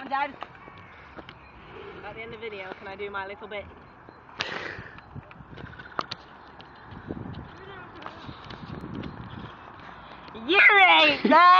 Come on, Dad. At the end of the video, can I do my little bit? You ain't!